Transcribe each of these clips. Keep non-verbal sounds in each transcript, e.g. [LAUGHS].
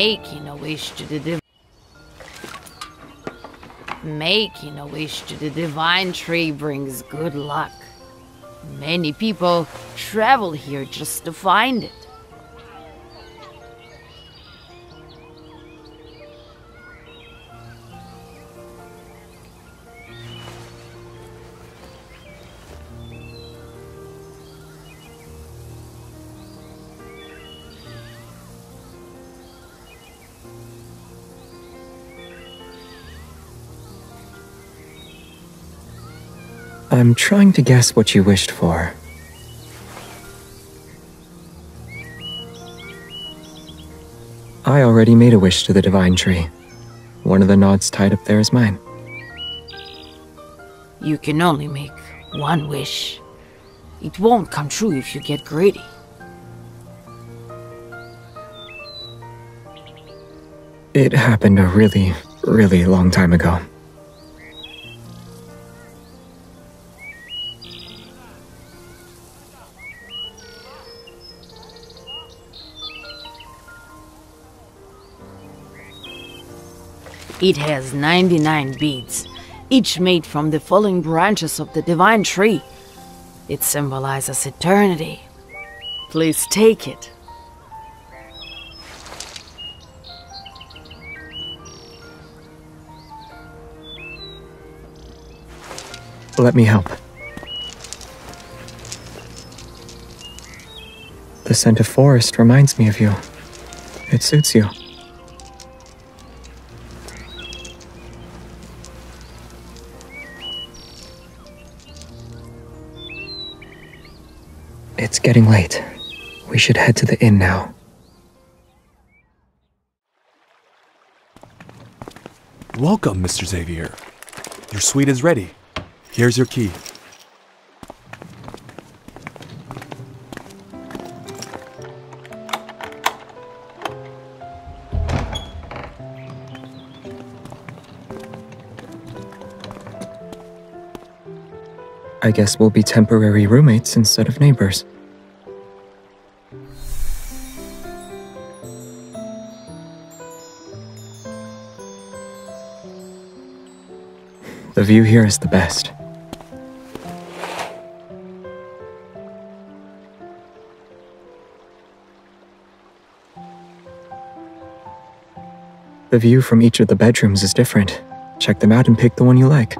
Making a wish to the div- Making a wish to the divine tree brings good luck. Many people travel here just to find it. I'm trying to guess what you wished for. I already made a wish to the Divine Tree. One of the nods tied up there is mine. You can only make one wish. It won't come true if you get greedy. It happened a really, really long time ago. It has 99 beads, each made from the falling branches of the divine tree. It symbolizes eternity. Please take it. Let me help. The scent of forest reminds me of you. It suits you. It's getting late. We should head to the inn now. Welcome, Mr. Xavier. Your suite is ready. Here's your key. I guess we'll be temporary roommates instead of neighbors. The view here is the best. The view from each of the bedrooms is different. Check them out and pick the one you like.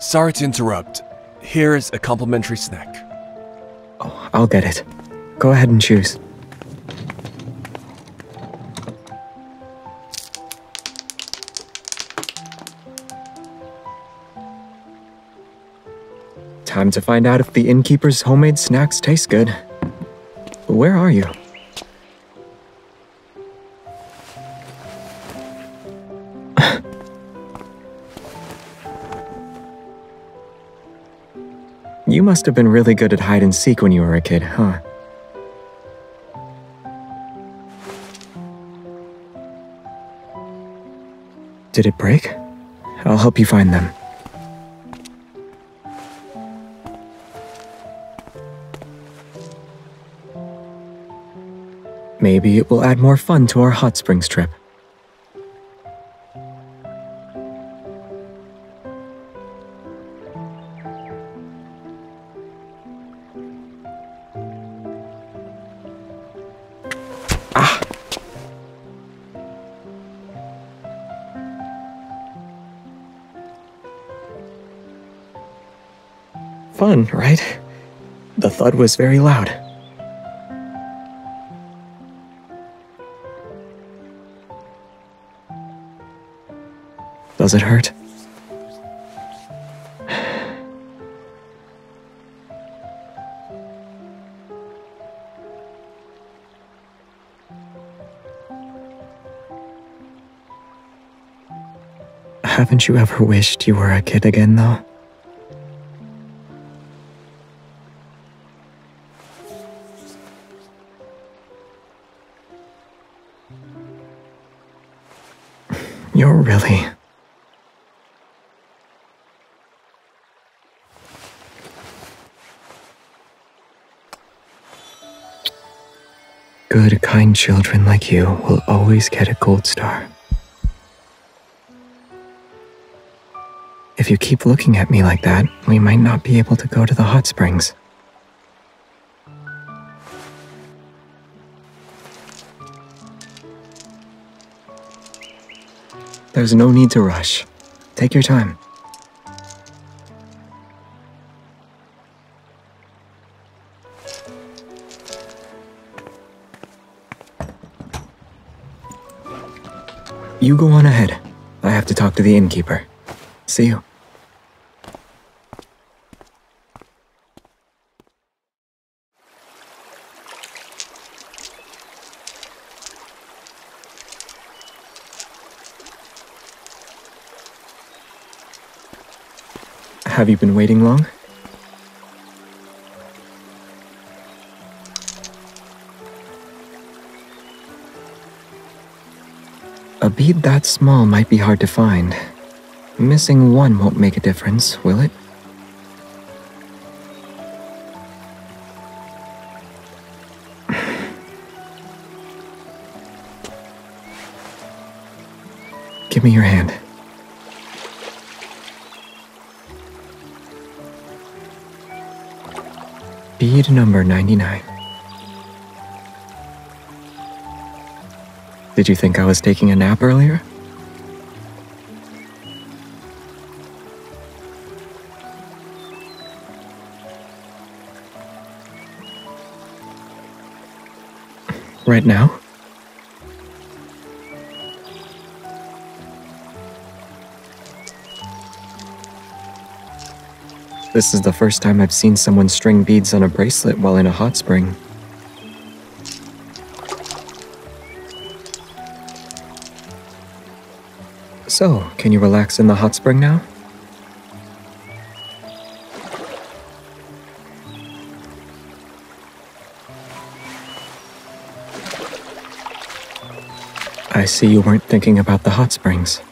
Sorry to interrupt. Here's a complimentary snack. Oh, I'll get it. Go ahead and choose. Time to find out if the innkeeper's homemade snacks taste good. Where are you? [LAUGHS] You must have been really good at hide and seek when you were a kid, huh? Did it break? I'll help you find them. Maybe it will add more fun to our hot springs trip. Ah! Fun, right? The thud was very loud. Does it hurt? Haven't you ever wished you were a kid again, though? Good, kind children like you will always get a gold star. If you keep looking at me like that, we might not be able to go to the hot springs. There's no need to rush. Take your time. You go on ahead. I have to talk to the innkeeper. See you. Have you been waiting long? Bead that small might be hard to find. Missing one won't make a difference, will it? [SIGHS] Give me your hand. Bead number 99. Did you think I was taking a nap earlier? Right now? This is the first time I've seen someone string beads on a bracelet while in a hot spring. So, can you relax in the hot spring now? I see you weren't thinking about the hot springs.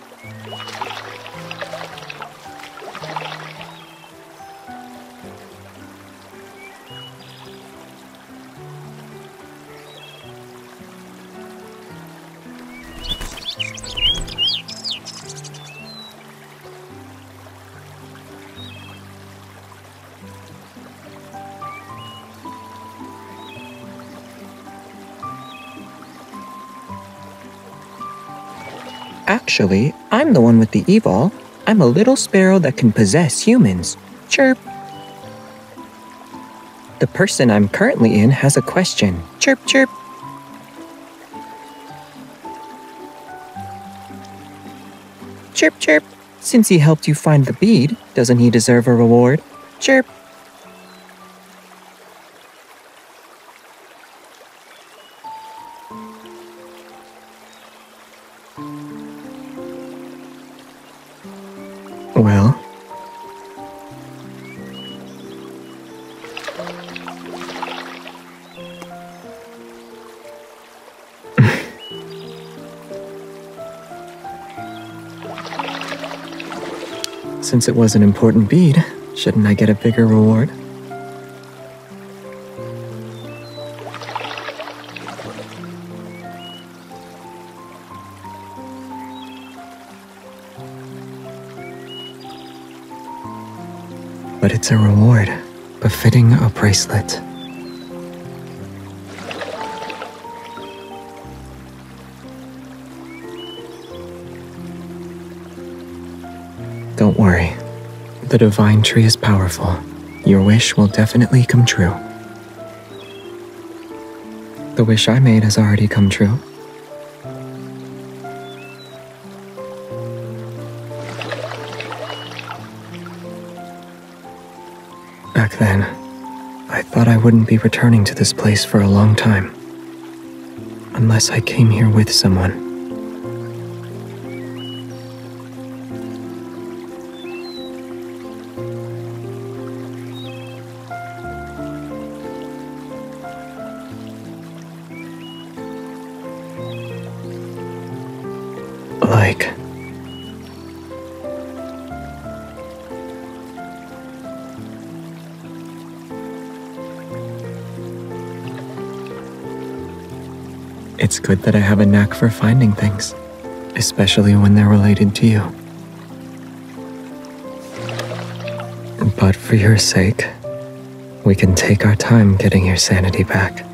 Actually, I'm the one with the evil. I'm a little sparrow that can possess humans. Chirp. The person I'm currently in has a question. Chirp, chirp. Chirp, chirp. Since he helped you find the bead, doesn't he deserve a reward? Chirp. [LAUGHS] since it was an important bead, shouldn't I get a bigger reward? But it's a reward befitting a bracelet. Don't worry. The divine tree is powerful. Your wish will definitely come true. The wish I made has already come true. Back then, I thought I wouldn't be returning to this place for a long time. Unless I came here with someone. Like. That I have a knack for finding things, especially when they're related to you. But for your sake, we can take our time getting your sanity back.